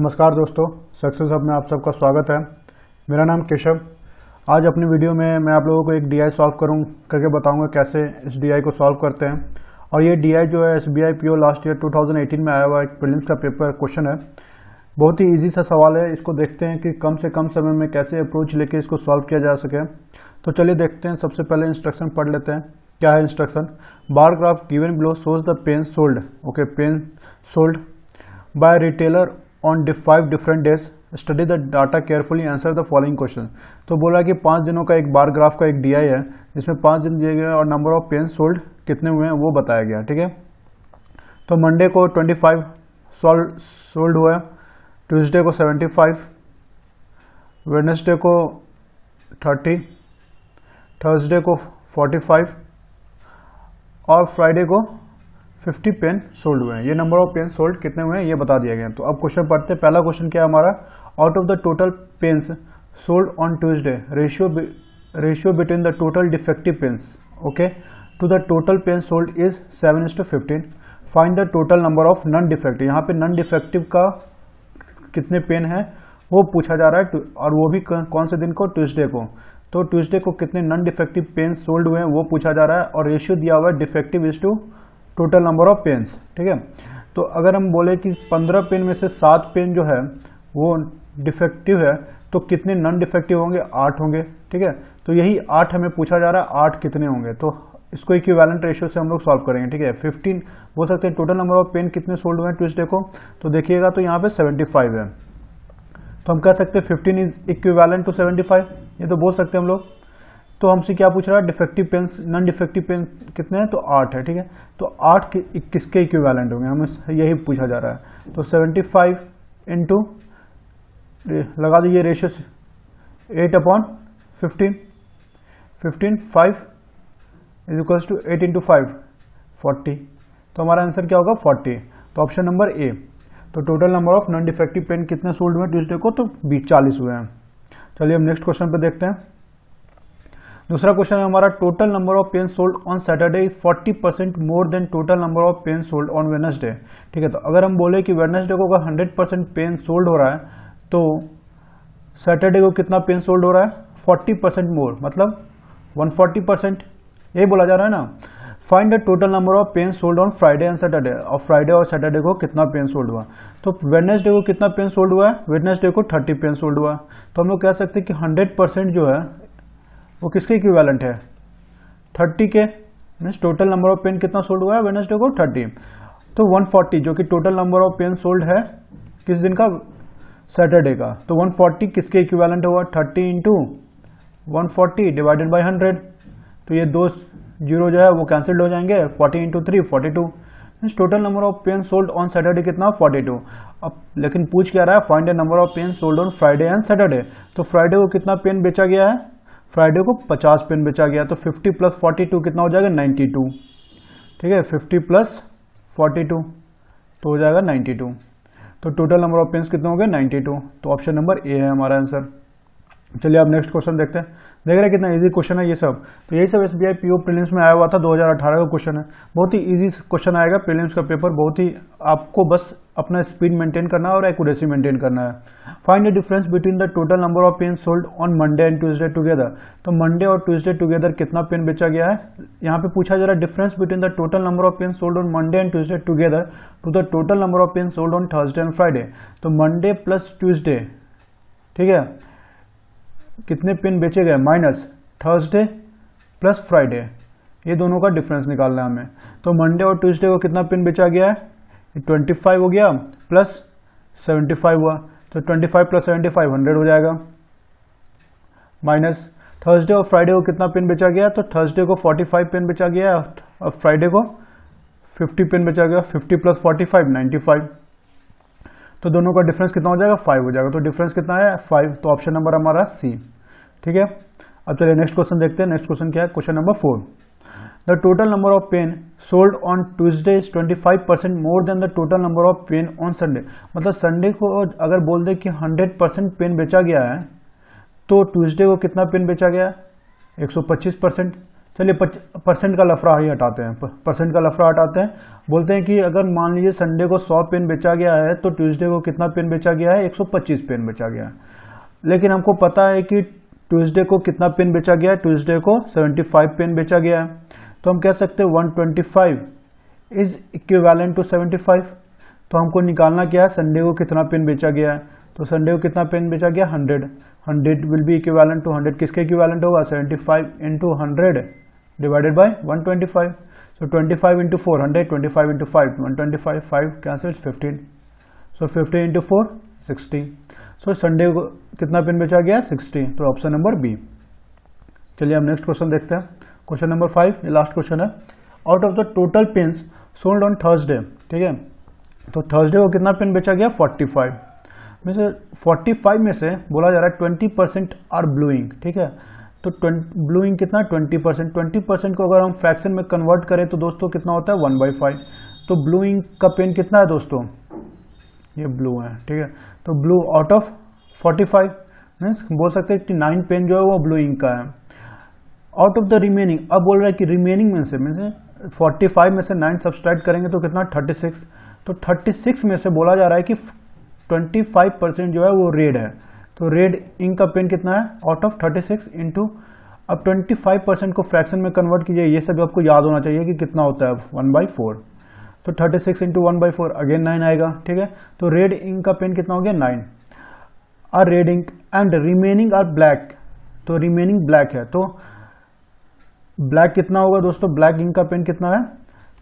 नमस्कार दोस्तों, success hub में आप सबका स्वागत है। मेरा नाम केशव। आज अपनी वीडियो में मैं आप लोगों को एक डीआई सॉल्व करूँ, करके बताऊँगा कैसे इस डीआई को सॉल्व करते हैं। और ये डीआई जो है S B I P last year 2018 में आया हुआ एक प्रीलिम्स का पेपर क्वेश्चन है। बहुत ही इजी सा सवाल है, इसको देखते हैं कि कम से कम समय में कैसे अप्रोच लेके इसको सॉल्व किया जा सके। तो चलिए देखते हैं, सबसे पहले इंस्ट्रक्शन पढ़ लेते हैं। क्या है instruction bar graph given below shows the pen sold okay pen sold by retailer on five different days study the data carefully answer the following question तो बोला कि पाँच दिनों का एक बार ग्राफ का एक डीआई है, जिसमें पाँच दिन दिए गए और नंबर ऑफ़ पेन सोल्ड कितने हुए हैं, वो बताया गया, ठीक है? तो मंडे को 25 सोल्ड सोल्ड हुआ ट्यूसडे को 75 वेडनेसडे को 30 थर्सडे को 45 और फ्राइडे को 50 पेन सोल्ड हुए हैं। ये नंबर ऑफ़ पेन सोल्ड कितने हुए हैं, ये बता दिया गया है। तो अब क्वेश्चन पढ़ते हैं। पहला क्वेश्चन क्या है हमारा? Out of the total pens sold on Tuesday ratio ratio between the total defective pens okay to the total pen sold is seven is to fifteen find the total number of non defective यहाँ पे none defective का कितने pen है, वो पूछा जा रहा है और वो भी कौन से दिन को? ट्यूसडे को। तो ट्यूसडे को कितने नन डिफेक्टिव पेन सोल्ड हुए हैं, वो पूछा जा रहा है। और रेशियो दिया हुआ है defective is to total number of pens, ठीक है? तो अगर हम बोले कि पंद्रह पेन में से सात पेन जो है, वो डिफेक्टिव है तो कितने नॉन डिफेक्टिव होंगे? आठ होंगे, ठीक है? तो यही आठ हमें पूछा जा रहा है, आठ कितने होंगे? तो इसको इक्विवेलेंट रेशियो से हम लोग सॉल्व करेंगे, ठीक है? फिफ्टीन बोल सकते हैं टोटल नंबर ऑफ़ पेन कितने सोल्ड हुए हैं? ट्यूसडे को तो देखिएगा तो यहाँ पे सेवेंटी फाइव है। तो हम कह सकते हैं fifteen is equivalent to seventy five ये तो बोल सकते हैं हम लोग। तो हमसे क्या पूछ रहा है? Defective pen non defective pen कितने हैं? तो आठ है, ठीक है? तो आठ किसके इक्विवेलेंट होंगे? हमें यही पूछा जा रहा है। तो सेवेंटी फाइव इंटू लगा दीजिए ratio eight upon fifteen fifteen five is equals to eight into five forty तो हमारा आंसर क्या होगा? फोर्टी तो ऑप्शन नंबर ए तो total number of non defective pen कितने सोल्ड हुए ट्यूजडे को तो बीस, चालीस हुए हैं। चलिए हम नेक्स्ट क्वेश्चन पर देखते हैं। दूसरा क्वेश्चन है, हमारा total number of pen sold on Saturday is 40 percent more than total number of pen sold on Wednesday ठीक है तो अगर हम बोले कि वेनसडे को अगर 100 परसेंट पेन सोल्ड हो रहा है तो सैटरडे को कितना पेन सोल्ड हो रहा है? 40 परसेंट मोर मतलब 140 परसेंट यही बोला जा रहा है ना? Find the total number of pen sold on Friday and Saturday और फ्राइडे और सैटरडे को कितना पेन सोल्ड हुआ? तो वेडनेसडे को कितना पेन सोल्ड हुआ है? वेडनेसडे को 30 पेन सोल्ड हुआ तो हम लोग कह सकते हैं कि 100 परसेंट जो है वो किसके इक्विवेलेंट है? थर्टी के। Means total number of pen कितना सोल्ड हुआ है? वेनसडे को थर्टी। तो वन फोर्टी जो कि total number of pen sold है, किस दिन का? सैटरडे का। तो वन फोर्टी किसके इक्विवेलेंट हुआ? Thirty into one divided by hundred तो ये दो ज़ीरो जो है, वो कैंसिल्ड हो जाएँगे। Forty into three forty two means total number of pen sold on Saturday कितना? फोर्टी टू अब लेकिन पूछ क्या रहा है? Find a number of pen sold on Friday and Saturday तो फ्राइडे को कितना पेन बेचा गया है? फ्राइडे को 50 पेन बेचा गया तो 50 प्लस 42 कितना हो जाएगा? 92 ठीक है? 50 प्लस 42 तो हो जाएगा 92 तो टोटल नंबर ऑफ़ पेन्स कितने हो गए? 92 तो ऑप्शन नंबर ए है हमारा आंसर चलिए अब नेक्स्ट क्वेश्चन देखते हैं। देख रहे हैं कितना इजी क्वेश्चन है ये सब। तो यही सब S B I P prelims में आया हुआ था 2018 का क्वेश्चन है। बहुत ही इजी क्वेश्चन आएगा प्रीलिम्स का पेपर बहुत ही आपको बस अपना स्पीड मेंटेन करना है और एक्यूरेसी मेंटेन करना है। Find the difference between the total number of pen sold on Monday and Tuesday together तो मंडे और ट्यूजडे टुगेदर कितना पेन बेचा गया है? यहाँ पे पूछा जा रहा है difference between the total number of pen sold on Monday and Tuesday together to the total number of pen sold on Thursday and Friday तो मंडे प्लस ट्यूजडे ठीक है? कितने पिन बेचे गए? Minus Thursday plus Friday. ये दोनों का difference निकालना है हमें। तो मंडे और ट्यूसडे को कितना पिन बेचा गया है? ट्वेंटी फाइव हो गया प्लस सेवेंटी फाइव हुआ। तो twenty five plus seventy five hundred हो जाएगा। माइनस थर्सडे और फ्राइडे को कितना पिन बेचा गया? तो थर्सडे को फोर्टी फाइव पिन बेचा गया, और फ्राइडे को फिफ्टी पिन बेचा गया। Fifty plus forty five ninety five तो दोनों का डिफरेंस कितना हो जाएगा? फाइव हो जाएगा। तो डिफरेंस कितना है? फाइव तो ऑप्शन नंबर हमारा सी ठीक है? अब चलिए नेक्स्ट क्वेश्चन देखते हैं। नेक्स्ट क्वेश्चन क्या है? Question number four the total number of pen sold on Tuesday is twenty percent more than the total number of pen on Sunday मतलब संडे को अगर बोल दे कि हंड्रेड परसेंट पेन बेचा गया है तो ट्यूजडे को कितना पेन बेचा गया सौ पच्चीस परसेंट चलिए परसेंट का लफड़ा ही हटाते हैं परसेंट का लफड़ा हटाते हैं। बोलते हैं कि अगर मान लीजिए संडे को 100 पेन बेचा गया है तो ट्यूसडे को कितना पेन बेचा गया है? 125 पेन बेचा गया है। लेकिन हमको पता है कि ट्यूसडे को कितना पेन बेचा गया है? ट्यूसडे को 75 पेन बेचा गया है। तो हम कह सकते हैं 125 इज़ इक्विवेलेंट टू 75 तो हमको निकालना क्या है? संडे को कितना पेन बेचा गया है? तो संडे को कितना पेन बेचा गया? 100 100 विल बी इक्विवेलेंट टू 100 किसके इक्विवेलेंट होगा? 75 five into hundred divided by 125 so 25 into 4 100 25 into 5 125 5 cancels 15 so 15 into 4 60 so Sunday को कितना पेन बेचा गया? 60 तो ऑप्शन नंबर बी चलिए हम नेक्स्ट क्वेश्चन देखते हैं। क्वेश्चन नंबर फाइव ये लास्ट क्वेश्चन है। Out of the total pens sold on Thursday ठीक है? तो थर्सडे को कितना पेन बेचा गया? 45 में से 45 में से बोला जा रहा है 20 परसेंट आर ब्लूइंग ठीक है? तो ब्लूइंग कितना? ट्वेंटी परसेंट ट्वेंटी परसेंट को अगर हम फ्रैक्शन में कन्वर्ट करें तो दोस्तों कितना होता है? वन बाई फाइव तो ब्लूइंग का पेन कितना है दोस्तों? ये ब्लू है, ठीक है? तो blue out of forty five means बोल सकते हैं कि नाइन पेन जो है वो ब्लू इंक का है। आउट ऑफ़ द रिमेनिंग अब बोल रहा है कि रिमेनिंग में से, मीन्स फोर्टी फाइव में से नाइन सब्सट्रैक्ट करेंगे तो कितना? थर्टी सिक्स तो थर्टी सिक्स में से बोला जा रहा है कि ट्वेंटी फाइव परसेंट जो है वो रेड है। तो रेड इंक का पेन कितना है? आउट ऑफ़ 36 सिक्स इंटू अब 25 परसेंट को फ्रैक्शन में कन्वर्ट कीजिए, ये सब आपको याद होना चाहिए कि कितना होता है वन बाई फोर तो 36 six into one by four again nine आएगा, ठीक है? तो रेड इंक का पेन कितना हो गया? Nine are red ink and remaining are black तो रिमेनिंग ब्लैक है तो ब्लैक कितना होगा दोस्तों? ब्लैक इंक का पेन कितना है?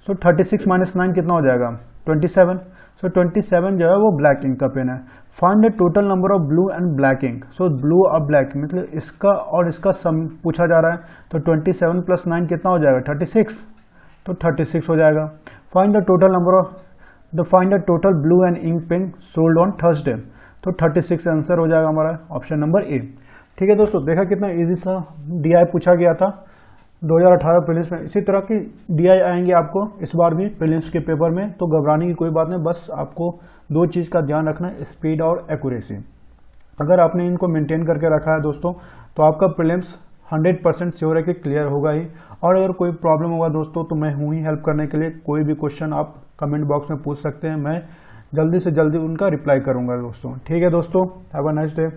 So thirty six minus nine कितना हो जाएगा? Twenty seven. So twenty seven जो है वो ब्लैक इंक का पेन है। Find the total number of blue and black ink so blue और ब्लैक मतलब इसका और इसका सम पूछा जा रहा है। तो ट्वेंटी सेवन प्लस नाइन कितना हो जाएगा? Thirty six. तो थर्टी सिक्स हो जाएगा। Find the total number of the find the total blue and ink pen sold on Thursday तो थर्टी सिक्स आंसर हो जाएगा हमारा ऑप्शन नंबर ए ठीक है दोस्तों, देखा कितना इजी सा डीआई पूछा गया था। 2018 प्रीलिम्स में। इसी तरह की डीआई आएँगे आपको इस बार भी प्रीलिम्स के पेपर में। तो घबराने की कोई बात नहीं, बस आपको दो चीज़ का ध्यान रखना है, स्पीड और एक्यूरेसी। अगर आपने इनको मेंटेन करके रखा है दोस्तों तो आपका प्रीलिम्स 100 परसेंट श्योर है कि क्लियर होगा ही। और अगर कोई प्रॉब्लम होगा दोस्तों तो मैं हूँ ही हेल्प करने के लिए। कोई भी क्वेश्चन आप कमेंट बॉक्स में पूछ सकते हैं, मैं जल्दी से जल्दी उनका रिप्लाई करूँगा दोस्तों। ठीक है दोस्तों हैव अ नाइस डे